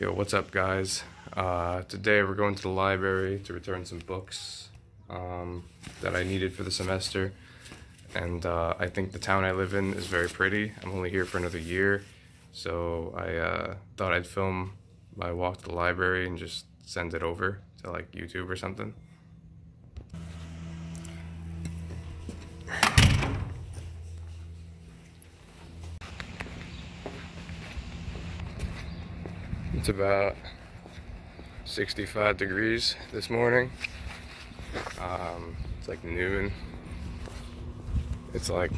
Yo, what's up, guys? Uh, today we're going to the library to return some books um, that I needed for the semester. And uh, I think the town I live in is very pretty. I'm only here for another year, so I uh, thought I'd film my walk to the library and just send it over to like YouTube or something. It's about 65 degrees this morning. Um, it's like noon. It's like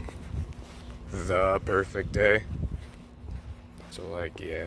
the perfect day. So like, yeah.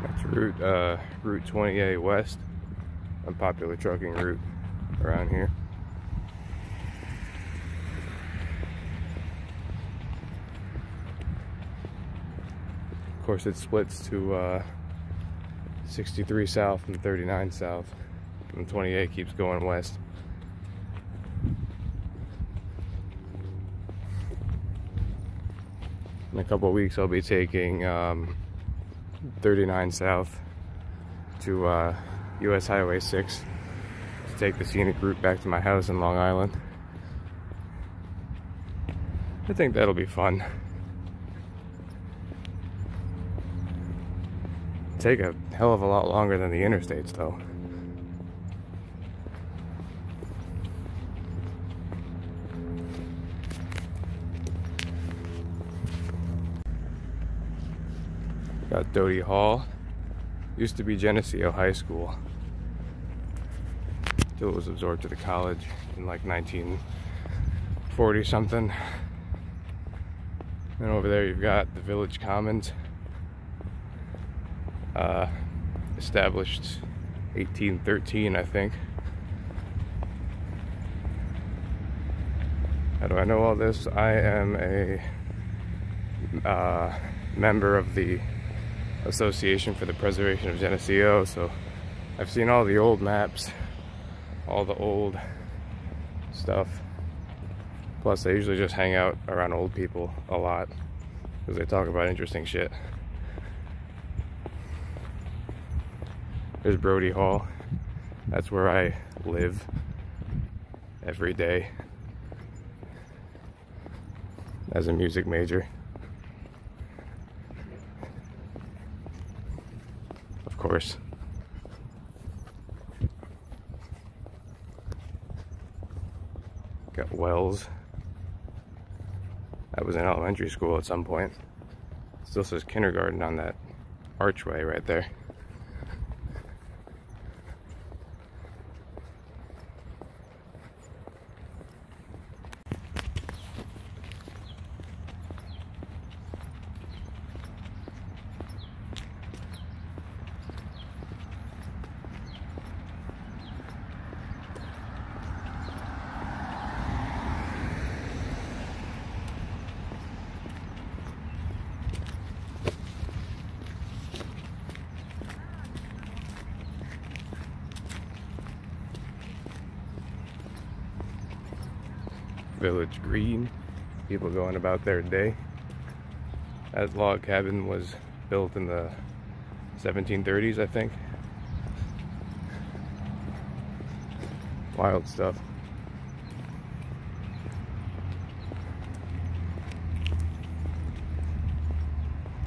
That's route uh, Route 28 West, a popular trucking route around here. Of course, it splits to uh, 63 South and 39 South, and 28 keeps going west. In a couple weeks, I'll be taking um, 39 South to uh, US Highway 6 to take the scenic route back to my house in Long Island. I think that'll be fun. Take a hell of a lot longer than the interstates though. Got Doty Hall. Used to be Geneseo High School. Till it was absorbed to the college in like 1940 something. And over there you've got the Village Commons. Uh, established 1813, I think. How do I know all this? I am a uh, member of the Association for the Preservation of Geneseo, so I've seen all the old maps, all the old stuff. Plus, I usually just hang out around old people a lot because they talk about interesting shit. There's Brodie Hall. That's where I live every day as a music major. Of course. Got Wells. That was in elementary school at some point. Still says kindergarten on that archway right there. Village Green. People going about their day. That log cabin was built in the 1730s, I think. Wild stuff.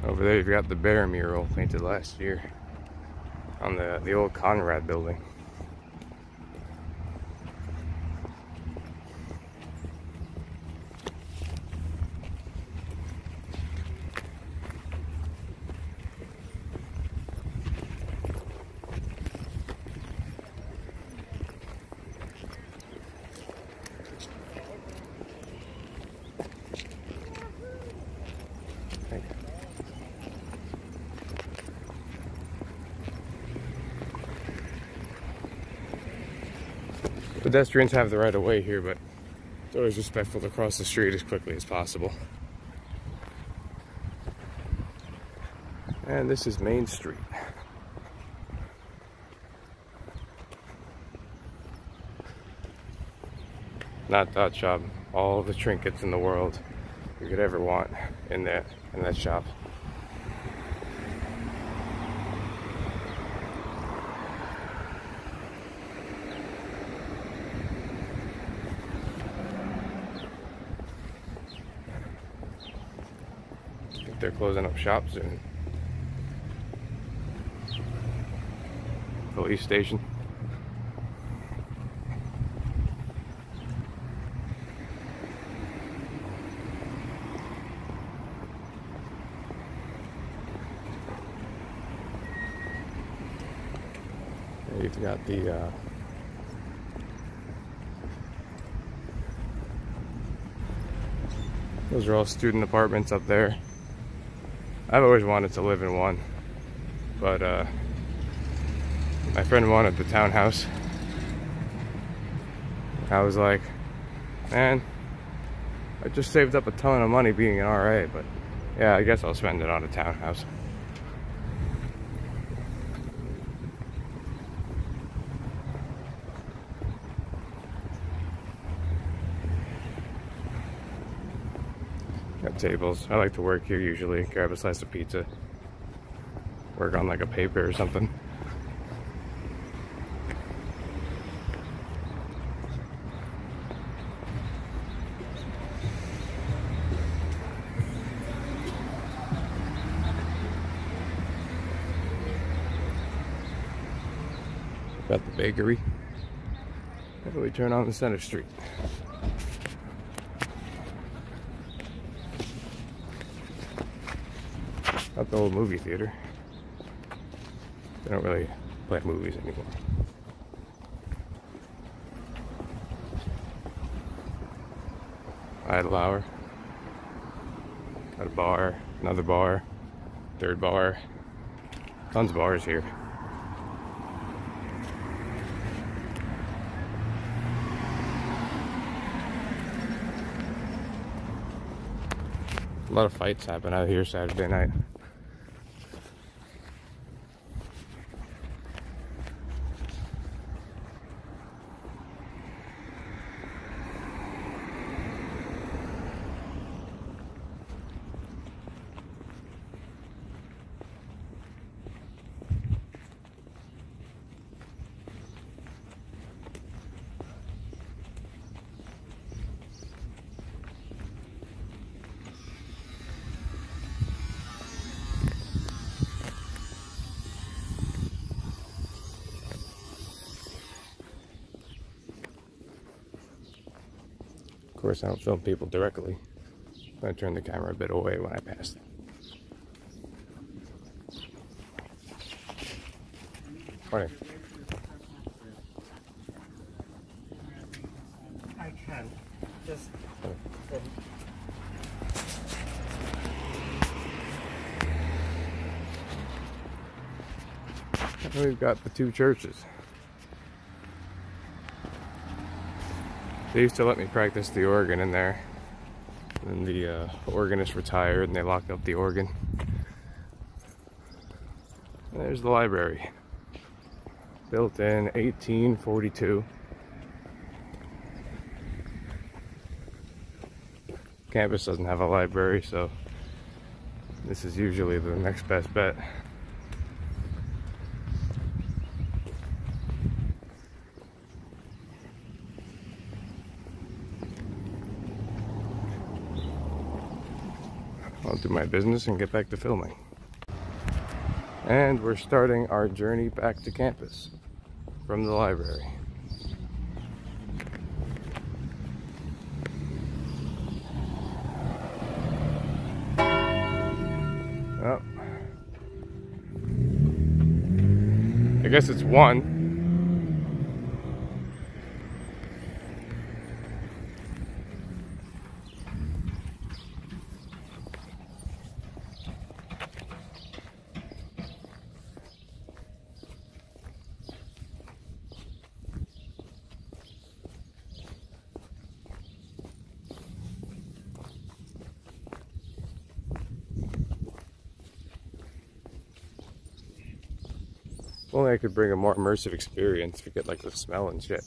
Over there, you've got the bear mural painted last year on the the old Conrad building. Pedestrians have the right of way here, but it's always respectful to cross the street as quickly as possible. And this is Main Street. Not that shop. All the trinkets in the world you could ever want in that in that shop. They're closing up shop soon. Police station. You've got the uh, those are all student apartments up there. I've always wanted to live in one, but uh, my friend wanted the townhouse. I was like, man, I just saved up a ton of money being an RA, but yeah, I guess I'll spend it on a townhouse. Tables. I like to work here usually. Grab a slice of pizza. Work on like a paper or something. Got the bakery. We turn on the center street. The old movie theater. They don't really play movies anymore. Idlehour. Got a bar, another bar, third bar. Tons of bars here. A lot of fights happen out here Saturday night. Course, I don't film people directly. I turn the camera a bit away when I pass them. Morning. I can. Just. We've got the two churches. They used to let me practice the organ in there. And the uh, organist retired and they locked up the organ. And there's the library. Built in 1842. Campus doesn't have a library, so this is usually the next best bet. I'll do my business and get back to filming. And we're starting our journey back to campus from the library. Oh. I guess it's one. If only I could bring a more immersive experience, forget like the smell and shit.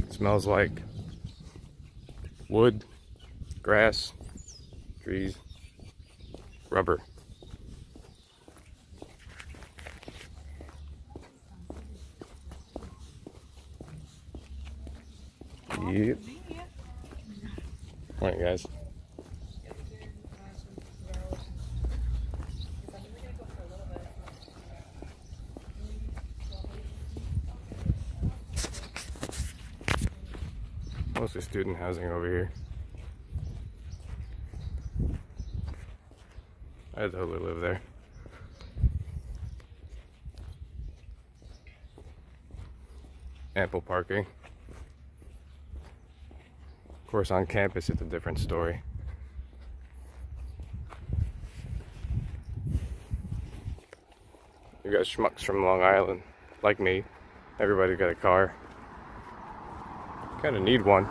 It smells like wood, grass, trees, rubber. Yep. Morning, guys. Mostly student housing over here. I totally live there. Ample parking. Of course, on campus, it's a different story. You got schmucks from Long Island, like me. Everybody got a car. Of need one.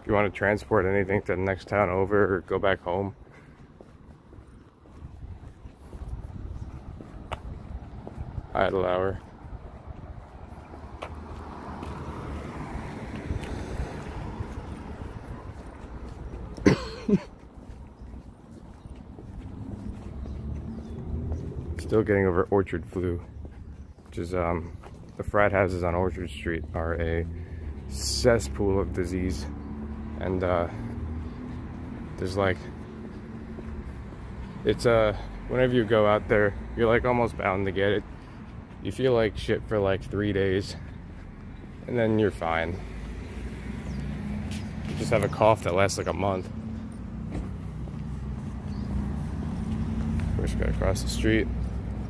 If you want to transport anything to the next town over or go back home. Idle hour. Still getting over orchard flu, which is um, the frat houses on Orchard Street are a cesspool of disease, and uh, there's like it's uh whenever you go out there, you're like almost bound to get it. You feel like shit for like three days, and then you're fine. You just have a cough that lasts like a month. Wish I got across the street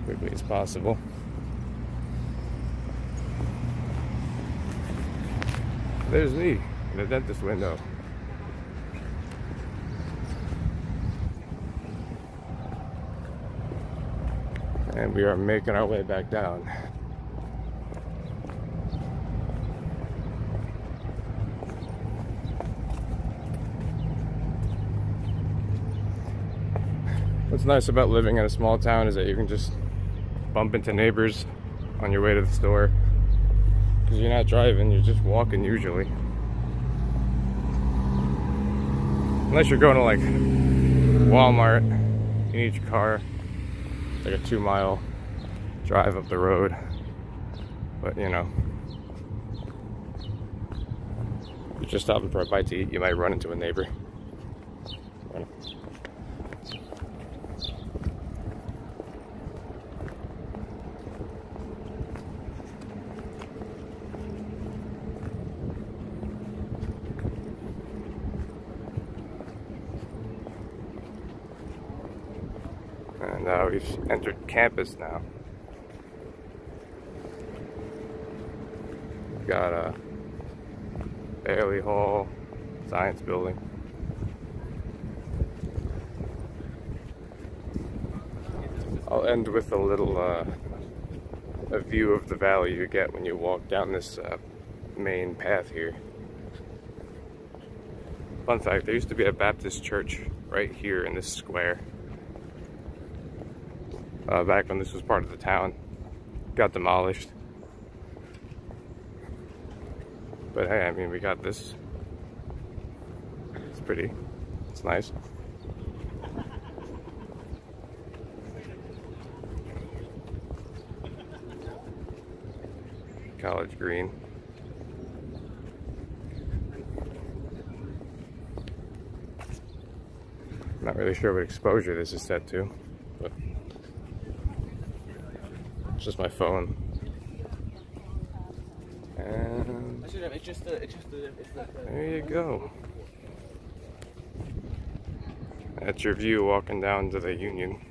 quickly as possible. There's me in the dentist window. And we are making our way back down. What's nice about living in a small town is that you can just bump into neighbors on your way to the store. Because you're not driving, you're just walking usually. Unless you're going to like Walmart, you need your car. Like a two mile drive up the road. But you know, if you're just stopping for a bite to eat, you might run into a neighbor. We've entered campus now. We've got a Bailey Hall Science Building. I'll end with a little uh, a view of the valley you get when you walk down this uh, main path here. Fun fact, there used to be a Baptist church right here in this square uh, back when this was part of the town. Got demolished. But hey, I mean, we got this. It's pretty. It's nice. College Green. Not really sure what exposure this is set to, but it's just my phone. And there you go. That's your view walking down to the Union,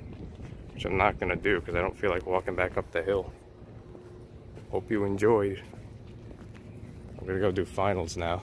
which I'm not going to do because I don't feel like walking back up the hill. Hope you enjoyed. I'm going to go do finals now.